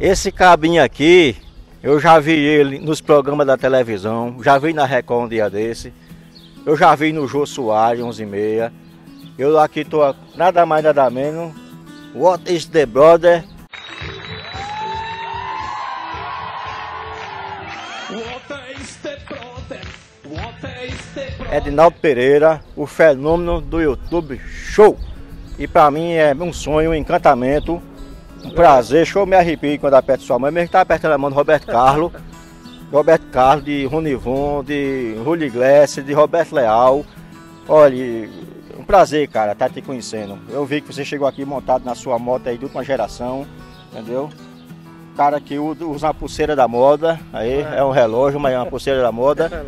Esse cabinho aqui, eu já vi ele nos programas da televisão, já vi na Record um dia desse, eu já vi no Jô Soares, 11 e meia. Eu aqui tô nada mais nada menos. What is the brother? Edinaldo Pereira, o fenômeno do YouTube Show. E para mim é um sonho, um encantamento, um prazer. Show me arrepio quando aperto sua mãe, mesmo que tá apertando a mão do Roberto Carlos. Roberto Carlos, de Ronivon, de Rulli Iglesias, de Roberto Leal. Olha, um prazer, cara, estar tá te conhecendo. Eu vi que você chegou aqui montado na sua moto aí de última geração, entendeu? Cara que usa uma pulseira da moda, aí é, é um relógio, mas é uma pulseira da moda.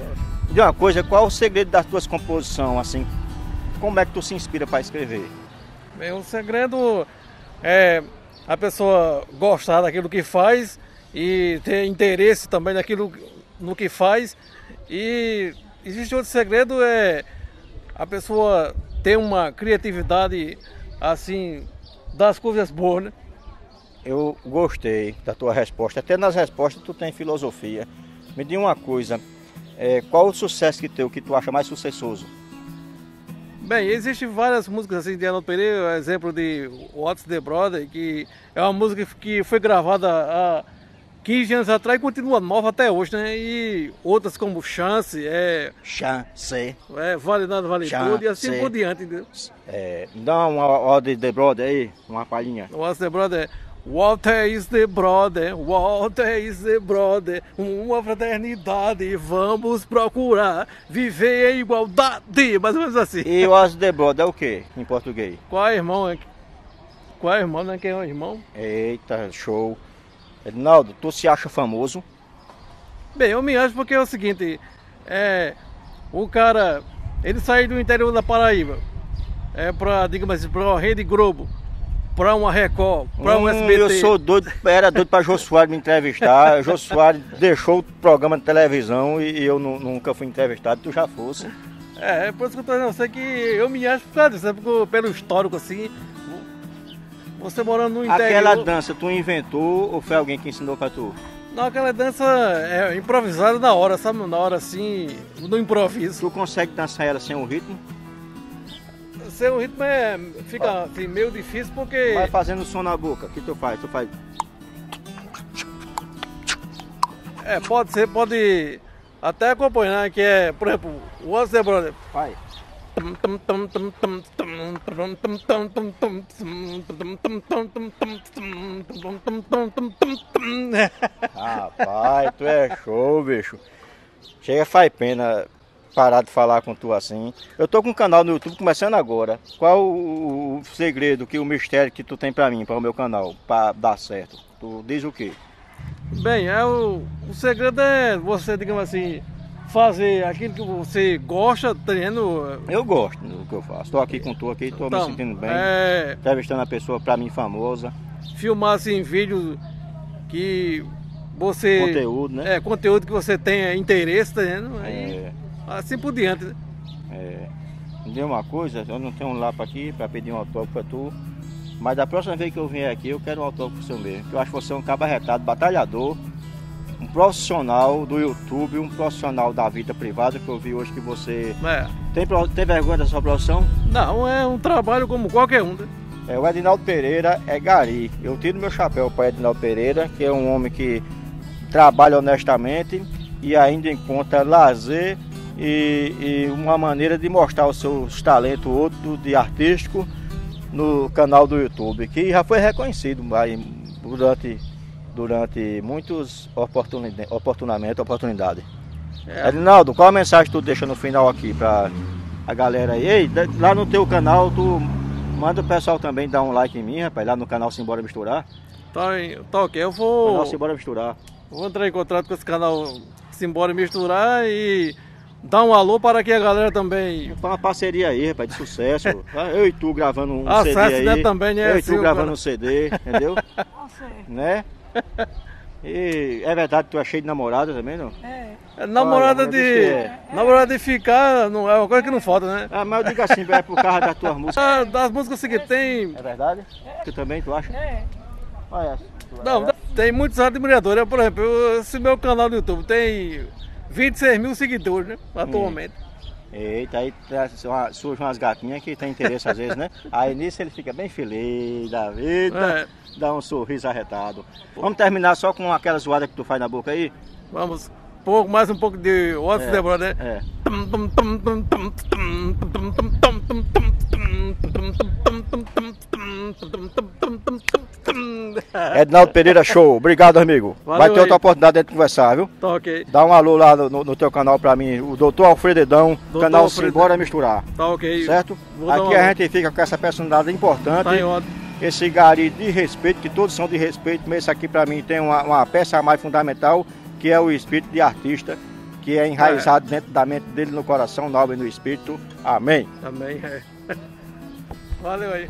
De uma coisa, qual é o segredo das tuas composições, assim? Como é que tu se inspira para escrever? Bem, o segredo é a pessoa gostar daquilo que faz e ter interesse também naquilo no que faz. E existe outro segredo é a pessoa ter uma criatividade assim das coisas boas, né? Eu gostei da tua resposta. Até nas respostas tu tem filosofia. Me diga uma coisa, é, qual o sucesso que teu que tu acha mais sucessoso? Bem, existem várias músicas assim de Arnold Pereira, exemplo de What's the Brother, que é uma música que foi gravada há 15 anos atrás e continua nova até hoje, né? E outras como Chance, é. Chance. É, Vale Nada, Vale Chance. Tudo, e assim por diante, entendeu? É, dá uma ordem de brother aí, uma palhinha. What's the Brother? Walter is the brother, Walter is the brother, uma fraternidade, vamos procurar viver em igualdade, mais ou menos assim. E was the brother é o que em português? Qual é irmão? Qual é irmão, né? Quem é o irmão? Eita, show. Edinaldo, tu se acha famoso? Bem, eu me acho porque é o seguinte, é, o cara, ele saiu do interior da Paraíba, é pra, digamos assim, pra Rede Globo para uma Record, para um, um SBT. Eu sou doido, era doido para Jô Soares me entrevistar. Jô Soares deixou o programa de televisão e eu nunca fui entrevistado, tu já fosse. É, é por isso que eu tô dizendo, eu sei que eu me acho por causa disso, pelo histórico assim. Você morando no interior. Aquela dança tu inventou ou foi alguém que ensinou para tu? Não, aquela dança é improvisada na hora, sabe? Na hora assim, no improviso. Tu consegue dançar ela sem o ritmo? Sem o ritmo é, fica assim, meio difícil porque. Vai fazendo som na boca, o que tu faz? Tu faz. É, pode ser, pode até acompanhar, que é, por exemplo, o the Brother. Vai. Rapaz, tu é show, bicho. Chega, faz pena parar de falar com tu assim. Eu tô com um canal no YouTube começando agora. Qual o, o segredo, que o mistério que tu tem para mim, para o meu canal, para dar certo? Tu diz o quê? Bem, é o, o segredo é você, digamos assim, fazer aquilo que você gosta, tendo. Eu gosto do que eu faço. Estou aqui com tu aqui, estou então, me sentindo bem. É... Entrevistando a pessoa para mim famosa. Filmar assim vídeos que você. Conteúdo, né? É, conteúdo que você tenha interesse, tá vendo? Aí... Assim por diante. Né? É, me dê uma coisa, eu não tenho um lápis aqui para pedir um autógrafo para tu, mas da próxima vez que eu vier aqui eu quero um autógrafo seu mesmo, que eu acho que você é um cabo arretado, batalhador, um profissional do YouTube, um profissional da vida privada, que eu vi hoje que você é. tem, tem vergonha da sua profissão? Não, é um trabalho como qualquer um. Né? É, o Edinaldo Pereira é gari. Eu tiro meu chapéu para Edinaldo Pereira, que é um homem que trabalha honestamente e ainda encontra lazer e, e uma maneira de mostrar os seus talentos outro de artístico no canal do YouTube, que já foi reconhecido durante, durante muitos oportunidades, oportunamente, oportunidade. É. Edinaldo, qual a mensagem tu deixa no final aqui para a galera aí? Ei, lá no teu canal, tu manda o pessoal também dar um like em mim, rapaz, lá no canal Simbora Misturar. Tá, tá ok, eu vou... Canal Simbora Misturar. Vou entrar em contato com esse canal Simbora Misturar e Dá um alô para que a galera também. Foi uma parceria aí, rapaz, de sucesso. Eu e tu gravando um CD aí. Né, também, né? Eu e tu gravando cara. um CD, entendeu? né? E é verdade que tu é cheio de namorada também, não? É. é namorada de. É. Namorada de ficar não é uma coisa que não falta, né? Ah, mas eu digo assim, é por causa das tuas músicas. Ah, das músicas que tem. É verdade? Tu também, tu acha? É. Olha, Não, tem muitos admiradores. Por exemplo, eu- esse meu canal no YouTube tem 26 mil seguidores, né? Atualmente. Eita, aí tá- uma- surgem umas gatinhas que tem interesse às vezes, né? Aí nisso ele fica bem feliz da vida, É, dá um sorriso arretado. Vamos terminar só com aquela zoada que tu faz na boca aí? vamos, pouco, mais um pouco de What's É. the Brother, né? É. Ednaldo Pereira Show, obrigado amigo. Valeu Vai ter outra aí. oportunidade de conversar, viu? Tá ok, Dá um alô lá no, no teu canal pra mim, o Doutor Alfrededão, Doutor canal Alfredo. Simbora Misturar, tá ok. certo? Vou Aqui a gente fica com essa personalidade importante, Tá em ordem. esse gari de respeito, que todos são de respeito, mas esse aqui pra mim tem uma, uma peça mais fundamental, que é o espírito de artista, que é enraizado dentro da mente dele, no coração, na alma e no espírito. Amém. Também é. Valeu aí.